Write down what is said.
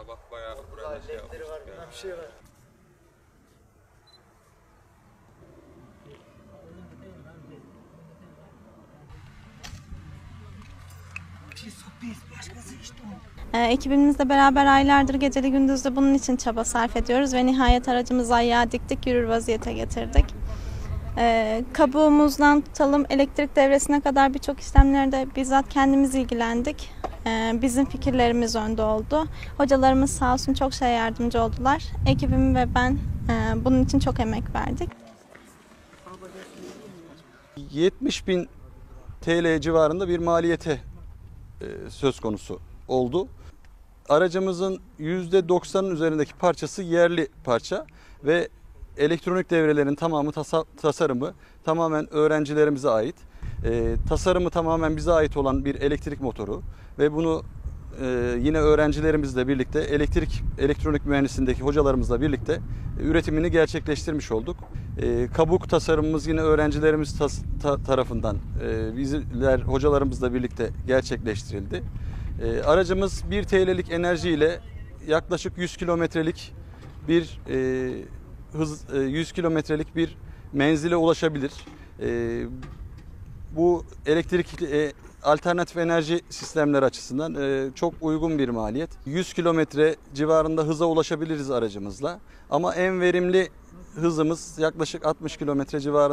Sabah bayağı burada şey yapmıştık ya. Bir şey var. Ee, ekibimizle beraber aylardır geceli gündüzlü bunun için çaba sarf ediyoruz ve nihayet aracımızı ayağa diktik, yürür vaziyete getirdik. Ee, kabuğumuzdan tutalım elektrik devresine kadar birçok işlemlerde bizzat kendimiz ilgilendik. Ee, bizim fikirlerimiz önde oldu. Hocalarımız sağ olsun çok şey yardımcı oldular. Ekibim ve ben e, bunun için çok emek verdik. 70 bin TL civarında bir maliyete e, söz konusu oldu. Aracımızın %90'ın üzerindeki parçası yerli parça ve elektronik devrelerin tamamı tasa- tasarımı tamamen öğrencilerimize ait. E, tasarımı tamamen bize ait olan bir elektrik motoru ve bunu e, yine öğrencilerimizle birlikte elektrik elektronik mühendisindeki hocalarımızla birlikte üretimini gerçekleştirmiş olduk. E, kabuk tasarımımız yine öğrencilerimiz tas- ta- tarafından e, bizler hocalarımızla birlikte gerçekleştirildi. E, aracımız 1 TL'lik enerji ile yaklaşık 100 kilometrelik bir e, hız e, 100 kilometrelik bir menzile ulaşabilir. E, bu elektrik e, alternatif enerji sistemleri açısından e, çok uygun bir maliyet. 100 kilometre civarında hıza ulaşabiliriz aracımızla. Ama en verimli hızımız yaklaşık 60 kilometre civarında.